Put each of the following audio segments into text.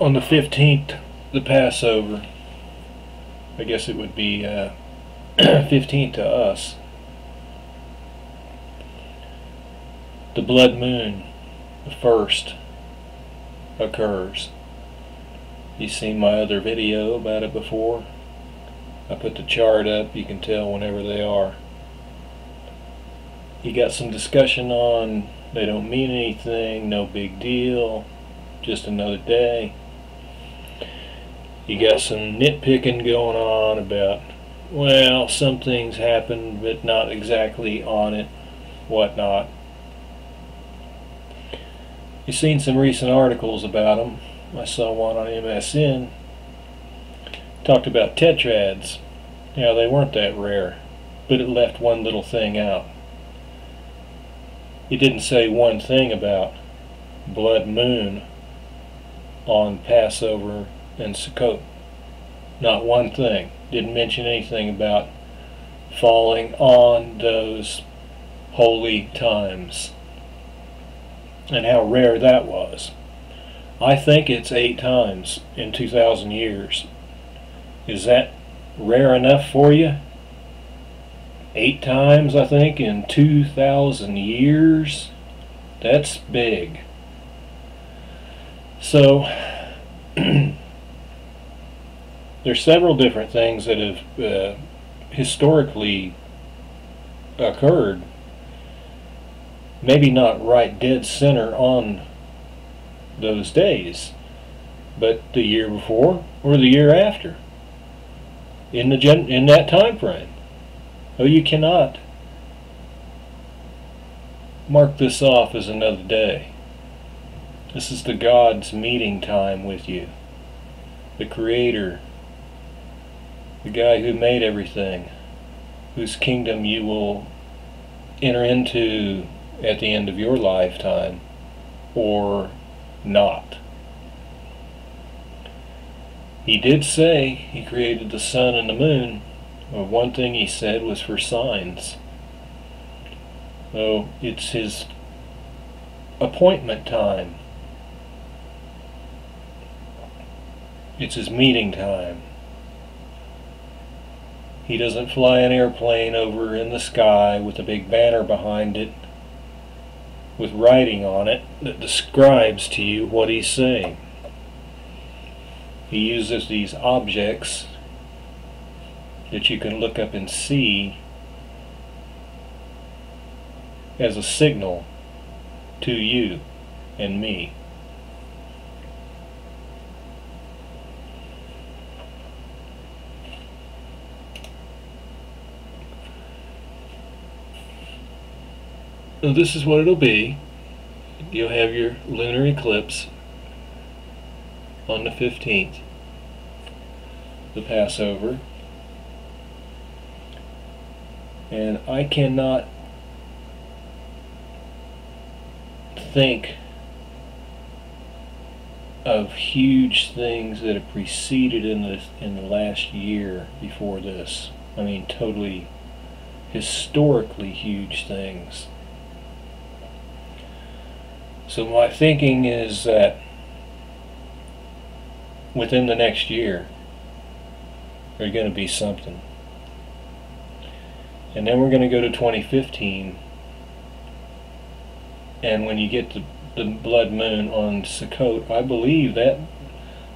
on the 15th, the Passover, I guess it would be uh, 15 to us, the blood moon, the first, occurs. You've seen my other video about it before. I put the chart up, you can tell whenever they are. You got some discussion on they don't mean anything, no big deal, just another day. You got some nitpicking going on about, well, some things happened, but not exactly on it, whatnot. You've seen some recent articles about them. I saw one on MSN. Talked about tetrads. Yeah, they weren't that rare, but it left one little thing out. It didn't say one thing about blood moon on Passover and Sukkot. Not one thing. Didn't mention anything about falling on those holy times and how rare that was. I think it's eight times in 2,000 years. Is that rare enough for you? Eight times, I think, in 2,000 years? That's big. So, there's several different things that have uh, historically occurred. Maybe not right dead center on those days, but the year before or the year after in the gen in that time frame. Oh, you cannot mark this off as another day. This is the God's meeting time with you, the Creator, the guy who made everything, whose kingdom you will enter into at the end of your lifetime, or not. He did say he created the sun and the moon. Well, one thing he said was for signs. So it's his appointment time. It's his meeting time. He doesn't fly an airplane over in the sky with a big banner behind it with writing on it that describes to you what he's saying. He uses these objects that you can look up and see as a signal to you and me. So this is what it'll be. You'll have your lunar eclipse on the 15th, the Passover. And I cannot think of huge things that have preceded in the in the last year before this. I mean totally historically huge things. So my thinking is that within the next year, there's going to be something. And then we're going to go to 2015. And when you get the, the blood moon on Sukkot, I believe that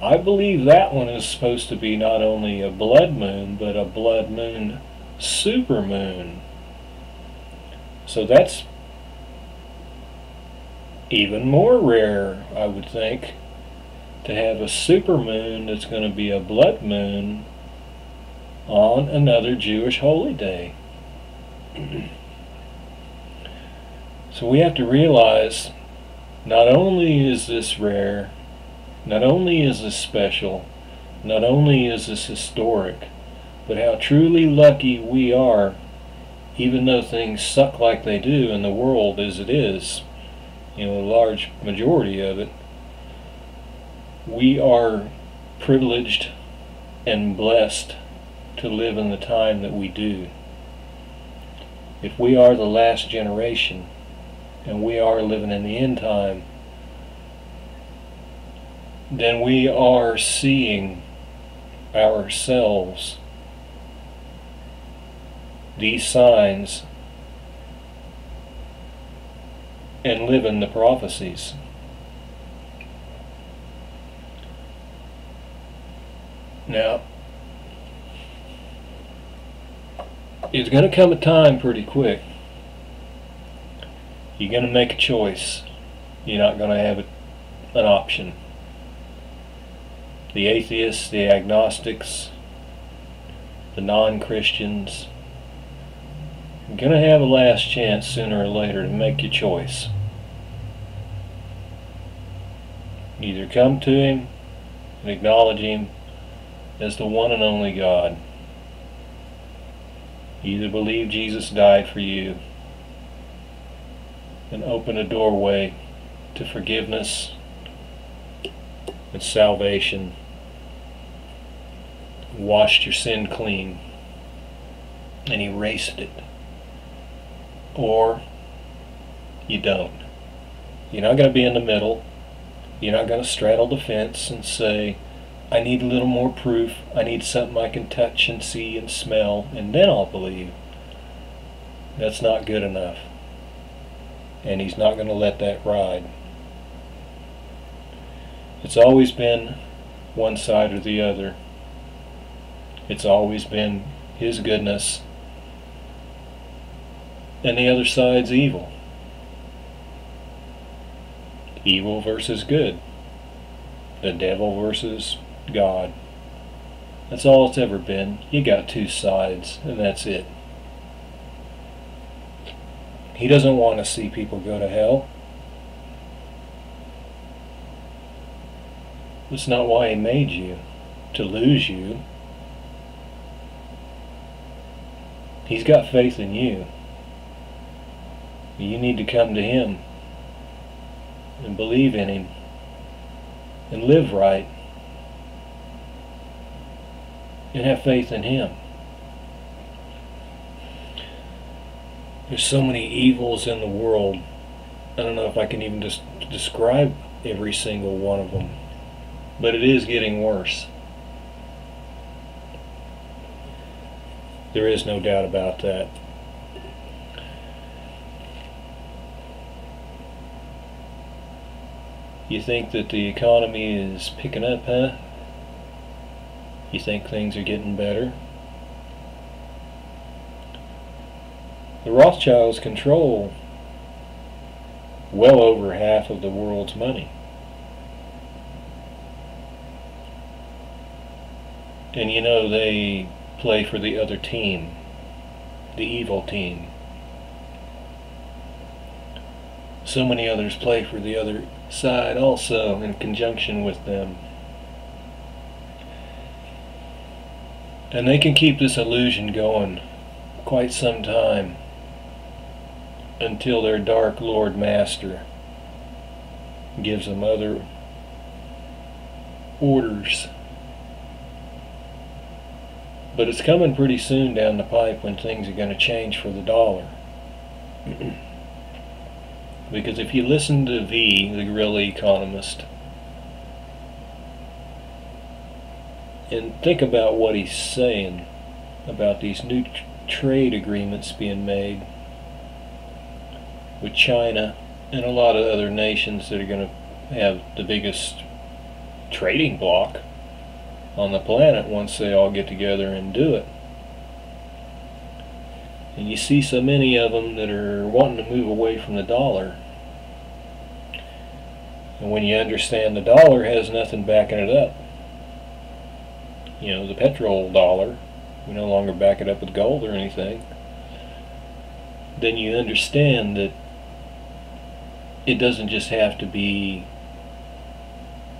I believe that one is supposed to be not only a blood moon, but a blood moon super moon. So that's even more rare, I would think, to have a supermoon that's going to be a blood moon on another Jewish holy day. so we have to realize not only is this rare, not only is this special, not only is this historic, but how truly lucky we are, even though things suck like they do in the world as it is you know, a large majority of it, we are privileged and blessed to live in the time that we do. If we are the last generation and we are living in the end time, then we are seeing ourselves these signs and living the prophecies. Now, it's going to come a time pretty quick. You're going to make a choice. You're not going to have a, an option. The atheists, the agnostics, the non-Christians, you're going to have a last chance sooner or later to make your choice. Either come to Him and acknowledge Him as the one and only God. Either believe Jesus died for you and open a doorway to forgiveness and salvation. Washed your sin clean and erased it. Or you don't. You're not going to be in the middle. You're not going to straddle the fence and say, I need a little more proof. I need something I can touch and see and smell, and then I'll believe. That's not good enough. And he's not going to let that ride. It's always been one side or the other. It's always been his goodness, and the other side's evil. Evil versus good. The devil versus God. That's all it's ever been. You got two sides, and that's it. He doesn't want to see people go to hell. That's not why he made you, to lose you. He's got faith in you. You need to come to him and believe in him and live right and have faith in Him. There's so many evils in the world. I don't know if I can even just describe every single one of them, but it is getting worse. There is no doubt about that. You think that the economy is picking up, huh? You think things are getting better? The Rothschilds control well over half of the world's money. And you know, they play for the other team, the evil team. So many others play for the other side also in conjunction with them. And they can keep this illusion going quite some time until their Dark Lord Master gives them other orders. But it's coming pretty soon down the pipe when things are going to change for the dollar. because if you listen to V, the guerrilla economist, and think about what he's saying about these new trade agreements being made with China and a lot of other nations that are going to have the biggest trading block on the planet once they all get together and do it. And you see so many of them that are wanting to move away from the dollar. And when you understand the dollar has nothing backing it up, you know, the petrol dollar, we no longer back it up with gold or anything, then you understand that it doesn't just have to be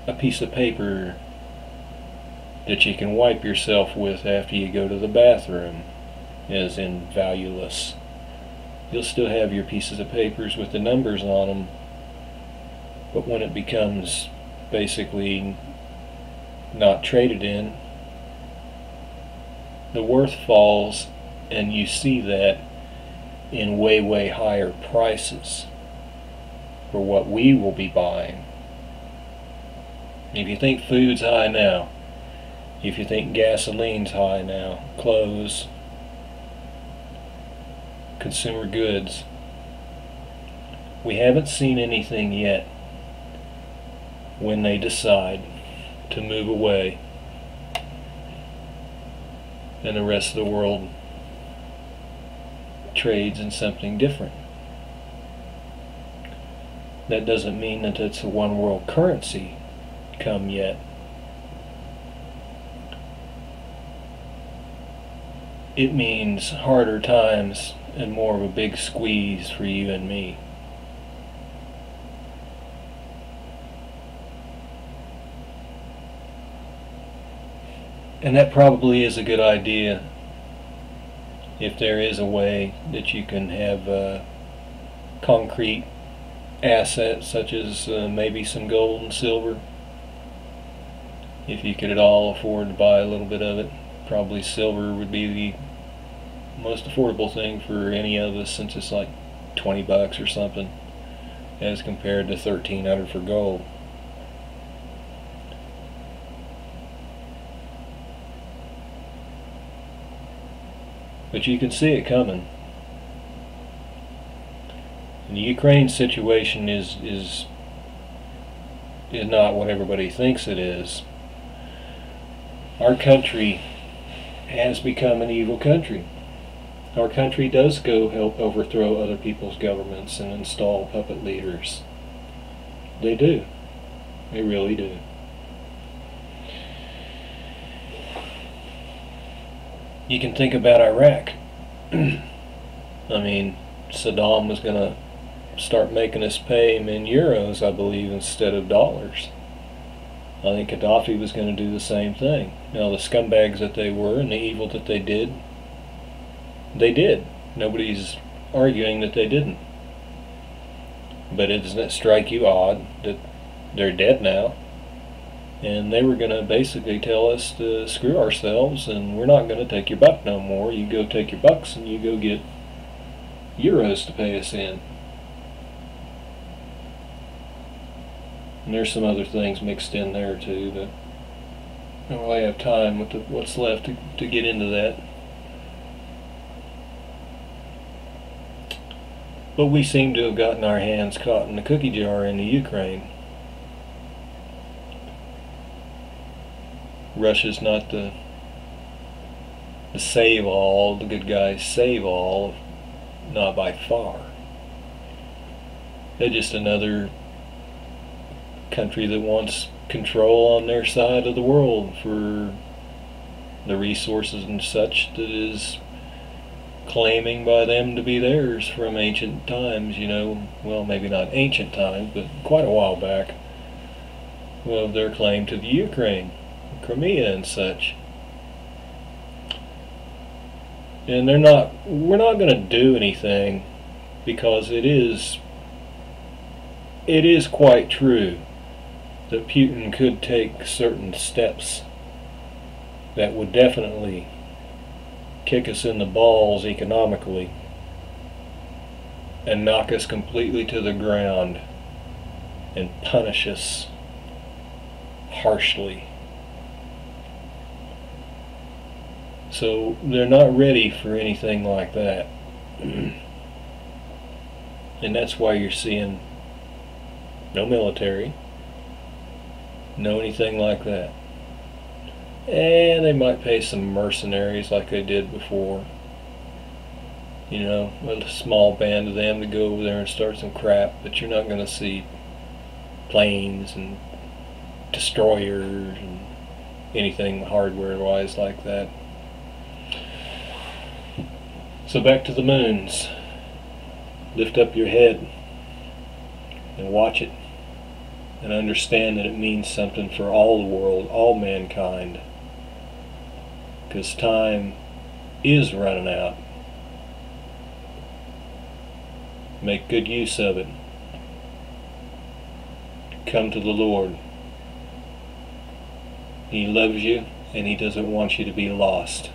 a piece of paper that you can wipe yourself with after you go to the bathroom, as in valueless. You'll still have your pieces of papers with the numbers on them, but when it becomes basically not traded in, the worth falls and you see that in way way higher prices for what we will be buying. If you think food's high now, if you think gasoline's high now, clothes, consumer goods, we haven't seen anything yet when they decide to move away and the rest of the world trades in something different. That doesn't mean that it's a one world currency come yet. It means harder times and more of a big squeeze for you and me. And that probably is a good idea if there is a way that you can have uh, concrete assets such as uh, maybe some gold and silver. If you could at all afford to buy a little bit of it probably silver would be the most affordable thing for any of us since it's like 20 bucks or something as compared to 1300 for gold but you can see it coming. And the Ukraine situation is is is not what everybody thinks it is. Our country has become an evil country. Our country does go help overthrow other people's governments and install puppet leaders. They do. They really do. You can think about Iraq. I mean, Saddam was going to start making us pay him in euros, I believe, instead of dollars. I think Gaddafi was going to do the same thing. Now, the scumbags that they were and the evil that they did, they did. Nobody's arguing that they didn't. But doesn't it strike you odd that they're dead now? And they were going to basically tell us to screw ourselves and we're not going to take your buck no more. You go take your bucks and you go get euros to pay us in. And there's some other things mixed in there too, but I don't really have time with the, what's left to, to get into that. But we seem to have gotten our hands caught in the cookie jar in the Ukraine. Russia's not the the save all, the good guys save all, not by far. They're just another country that wants control on their side of the world for the resources and such that is claiming by them to be theirs from ancient times, you know, well, maybe not ancient times, but quite a while back, of their claim to the Ukraine. Crimea and such. And they're not, we're not going to do anything because it is, it is quite true that Putin could take certain steps that would definitely kick us in the balls economically and knock us completely to the ground and punish us harshly. So they're not ready for anything like that. and that's why you're seeing no military, no anything like that. And they might pay some mercenaries like they did before. You know, a small band of them to go over there and start some crap, but you're not going to see planes and destroyers and anything hardware wise like that. So back to the moons. Lift up your head and watch it and understand that it means something for all the world, all mankind. Because time is running out. Make good use of it. Come to the Lord. He loves you and He doesn't want you to be lost.